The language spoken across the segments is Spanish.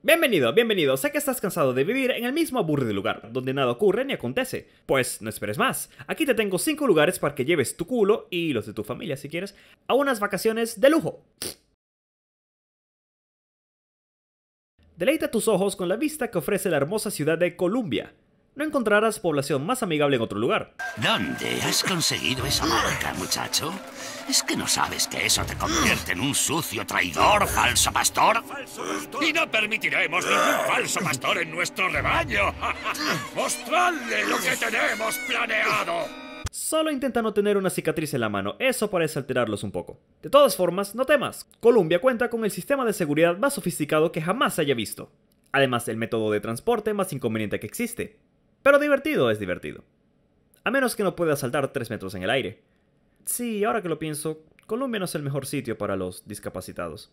Bienvenido, bienvenido. Sé que estás cansado de vivir en el mismo aburrido lugar, donde nada ocurre ni acontece. Pues no esperes más. Aquí te tengo 5 lugares para que lleves tu culo y los de tu familia si quieres a unas vacaciones de lujo. Deleita tus ojos con la vista que ofrece la hermosa ciudad de Columbia. No encontrarás población más amigable en otro lugar. ¿Dónde has conseguido esa marca, muchacho? ¿Es que no sabes que eso te convierte en un sucio traidor, falso pastor? Y no permitiremos ningún falso pastor en nuestro rebaño. ¡Mostradle lo que tenemos planeado! Solo intenta no tener una cicatriz en la mano, eso parece alterarlos un poco. De todas formas, no temas, Columbia cuenta con el sistema de seguridad más sofisticado que jamás haya visto. Además, el método de transporte más inconveniente que existe. Pero divertido es divertido. A menos que no puedas saltar 3 metros en el aire. Sí, ahora que lo pienso, Colombia no es el mejor sitio para los discapacitados.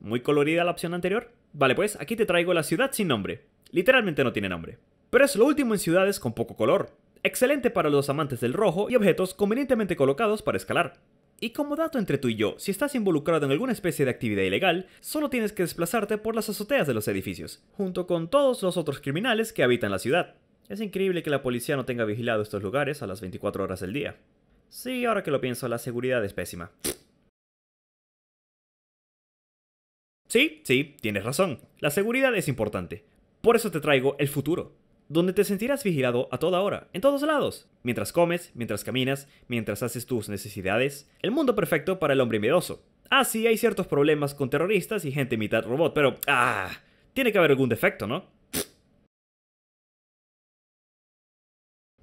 ¿Muy colorida la opción anterior? Vale, pues aquí te traigo la ciudad sin nombre. Literalmente no tiene nombre. Pero es lo último en ciudades con poco color. Excelente para los amantes del rojo y objetos convenientemente colocados para escalar. Y como dato entre tú y yo, si estás involucrado en alguna especie de actividad ilegal, solo tienes que desplazarte por las azoteas de los edificios, junto con todos los otros criminales que habitan la ciudad. Es increíble que la policía no tenga vigilado estos lugares a las 24 horas del día. Sí, ahora que lo pienso, la seguridad es pésima. Sí, sí, tienes razón. La seguridad es importante. Por eso te traigo el futuro donde te sentirás vigilado a toda hora, en todos lados, mientras comes, mientras caminas, mientras haces tus necesidades. El mundo perfecto para el hombre miedoso. Ah, sí, hay ciertos problemas con terroristas y gente mitad robot, pero... Ah, tiene que haber algún defecto, ¿no?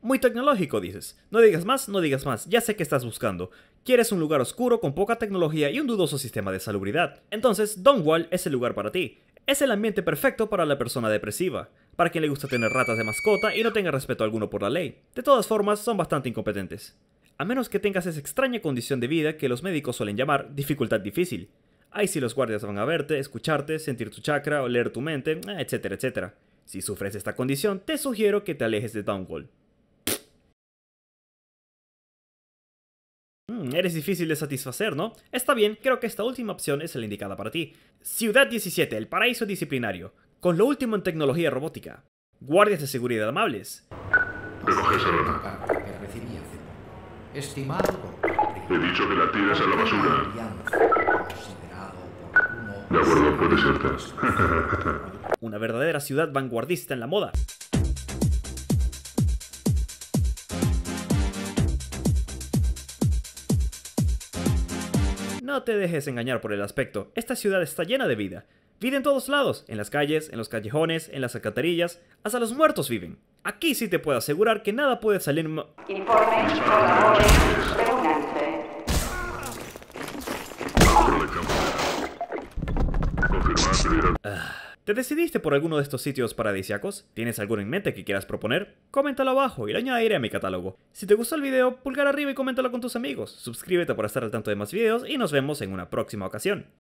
Muy tecnológico, dices. No digas más, no digas más, ya sé que estás buscando. Quieres un lugar oscuro con poca tecnología y un dudoso sistema de salubridad. Entonces, Donwall es el lugar para ti. Es el ambiente perfecto para la persona depresiva para quien le gusta tener ratas de mascota y no tenga respeto alguno por la ley. De todas formas, son bastante incompetentes. A menos que tengas esa extraña condición de vida que los médicos suelen llamar dificultad difícil. Ahí sí los guardias van a verte, escucharte, sentir tu chakra, oler tu mente, etcétera, etcétera. Si sufres esta condición, te sugiero que te alejes de Downwall. Mm, eres difícil de satisfacer, ¿no? Está bien, creo que esta última opción es la indicada para ti. Ciudad 17, el paraíso disciplinario con lo último en tecnología robótica. Guardias de seguridad amables. Estimado He dicho que la tires a la basura. De acuerdo, puede ser. Una verdadera ciudad vanguardista en la moda. No te dejes engañar por el aspecto, esta ciudad está llena de vida. Vive en todos lados, en las calles, en los callejones, en las alcantarillas, hasta los muertos viven. Aquí sí te puedo asegurar que nada puede salir Informe, ah, ¿Te decidiste por alguno de estos sitios paradisiacos? ¿Tienes alguno en mente que quieras proponer? Coméntalo abajo y lo añadiré a mi catálogo. Si te gustó el video, pulgar arriba y coméntalo con tus amigos. Suscríbete para estar al tanto de más videos y nos vemos en una próxima ocasión.